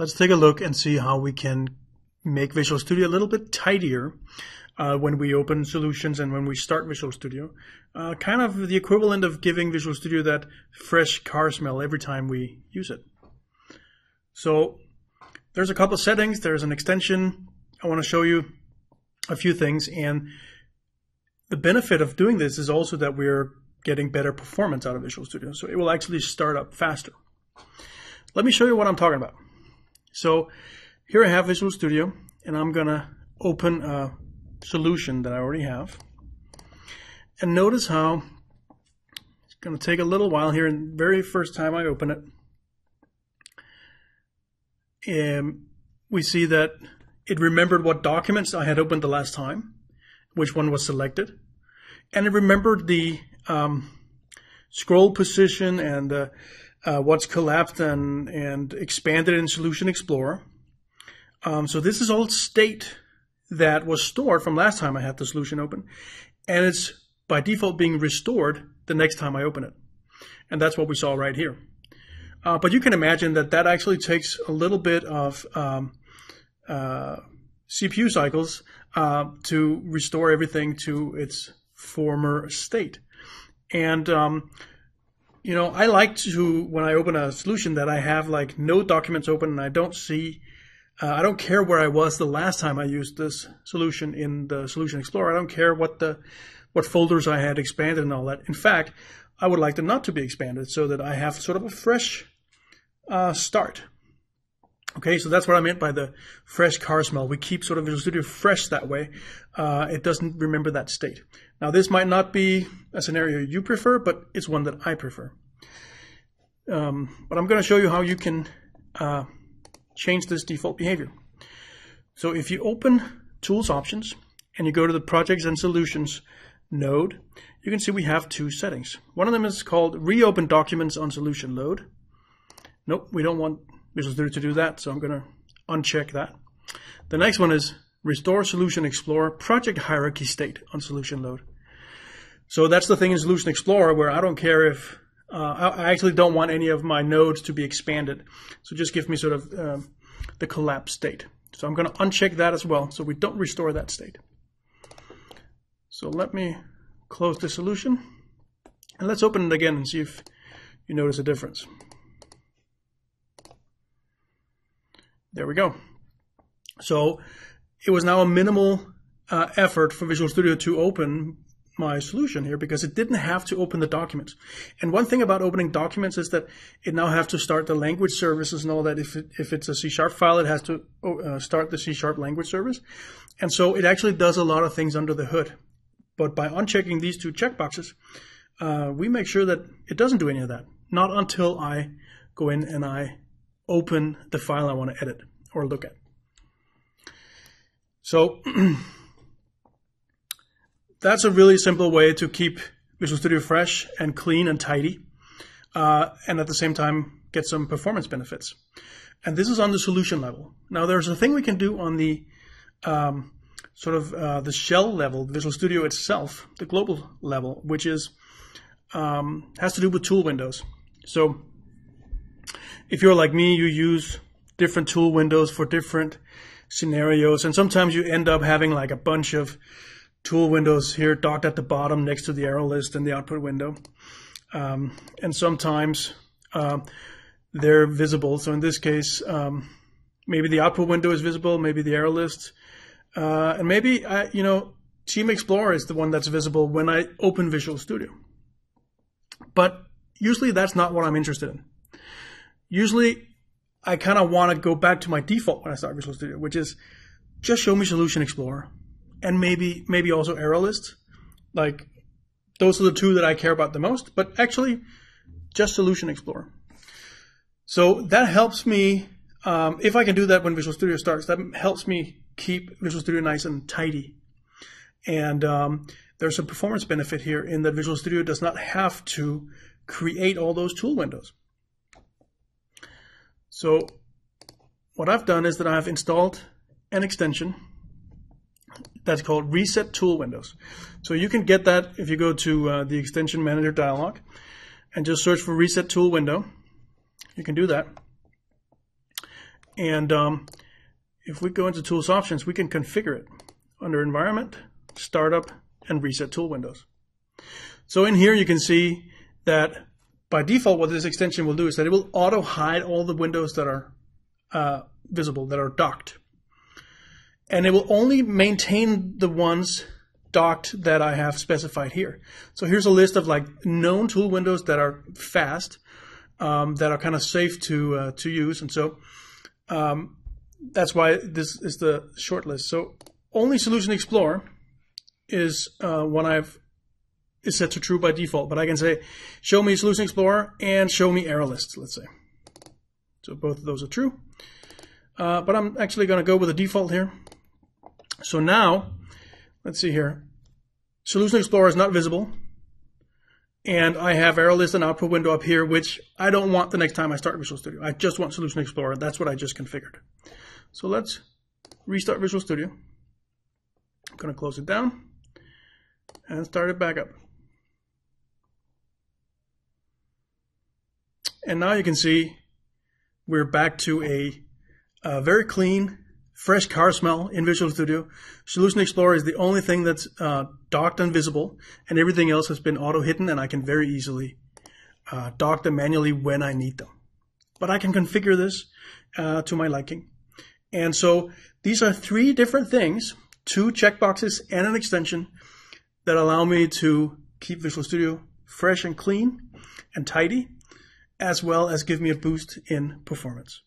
let's take a look and see how we can make Visual Studio a little bit tidier uh, when we open solutions and when we start Visual Studio. Uh, kind of the equivalent of giving Visual Studio that fresh car smell every time we use it. So there's a couple of settings. There's an extension. I want to show you a few things. And the benefit of doing this is also that we're getting better performance out of Visual Studio. So it will actually start up faster. Let me show you what I'm talking about. So here I have Visual Studio and I'm gonna open a solution that I already have. And notice how it's gonna take a little while here and the very first time I open it. And we see that it remembered what documents I had opened the last time, which one was selected. And it remembered the um, scroll position and uh, uh, what's collapsed and, and expanded in Solution Explorer. Um, so this is all state that was stored from last time I had the solution open. And it's by default being restored the next time I open it. And that's what we saw right here. Uh, but you can imagine that that actually takes a little bit of um, uh, CPU cycles uh, to restore everything to its former state. And um, you know, I like to when I open a solution that I have like no documents open and I don't see uh, I don't care where I was the last time I used this solution in the Solution Explorer. I don't care what the what folders I had expanded and all that. In fact, I would like them not to be expanded so that I have sort of a fresh uh, start. Okay, so that's what I meant by the fresh car smell. We keep sort of Visual Studio fresh that way. Uh, it doesn't remember that state. Now, this might not be a scenario you prefer, but it's one that I prefer. Um, but I'm going to show you how you can uh, change this default behavior. So if you open Tools Options and you go to the Projects and Solutions node, you can see we have two settings. One of them is called Reopen Documents on Solution Load. Nope, we don't want Visual Studio to do that, so I'm going to uncheck that. The next one is Restore Solution Explorer Project Hierarchy State on Solution Load. So that's the thing in Solution Explorer where I don't care if uh, I actually don't want any of my nodes to be expanded. So just give me sort of um, the collapse state. So I'm going to uncheck that as well so we don't restore that state. So let me close the solution and let's open it again and see if you notice a difference. There we go. So it was now a minimal uh, effort for Visual Studio to open my solution here because it didn't have to open the documents. And one thing about opening documents is that it now has to start the language services and all that. If, it, if it's a C sharp file, it has to uh, start the C sharp language service. And so it actually does a lot of things under the hood. But by unchecking these two checkboxes, uh, we make sure that it doesn't do any of that. Not until I go in and I open the file I want to edit or look at. So that's a really simple way to keep Visual Studio fresh and clean and tidy, uh, and at the same time get some performance benefits. And this is on the solution level. Now, there's a thing we can do on the um, sort of uh, the shell level, Visual Studio itself, the global level, which is um, has to do with tool windows. So, if you're like me, you use different tool windows for different scenarios, and sometimes you end up having like a bunch of tool windows here docked at the bottom next to the error list and the output window. Um, and sometimes uh, they're visible. So in this case, um, maybe the output window is visible, maybe the error list, uh, and maybe I, you know Team Explorer is the one that's visible when I open Visual Studio. But usually that's not what I'm interested in. Usually I kind of want to go back to my default when I start Visual Studio, which is just show me Solution Explorer and maybe maybe also Error List. Like those are the two that I care about the most, but actually just Solution Explorer. So that helps me, um, if I can do that when Visual Studio starts, that helps me keep Visual Studio nice and tidy. And um, there's a performance benefit here in that Visual Studio does not have to create all those tool windows. So what I've done is that I've installed an extension that's called Reset Tool Windows. So you can get that if you go to uh, the Extension Manager dialog and just search for Reset Tool Window. You can do that. And um, if we go into Tools Options, we can configure it under Environment, Startup, and Reset Tool Windows. So in here, you can see that by default, what this extension will do is that it will auto hide all the windows that are uh, visible, that are docked. And it will only maintain the ones docked that I have specified here. So here's a list of like known tool windows that are fast, um, that are kind of safe to uh, to use, and so um, that's why this is the short list. So only Solution Explorer is uh, one I've is set to true by default, but I can say show me Solution Explorer and show me error list, let's say. So both of those are true. Uh, but I'm actually going to go with the default here. So now, let's see here. Solution Explorer is not visible. And I have error list and output window up here, which I don't want the next time I start Visual Studio. I just want Solution Explorer. That's what I just configured. So let's restart Visual Studio. I'm going to close it down and start it back up. And now you can see we're back to a, a very clean, fresh car smell in Visual Studio. Solution Explorer is the only thing that's uh, docked and visible, and everything else has been auto hidden, and I can very easily uh, dock them manually when I need them. But I can configure this uh, to my liking. And so these are three different things, two checkboxes and an extension that allow me to keep Visual Studio fresh and clean and tidy as well as give me a boost in performance.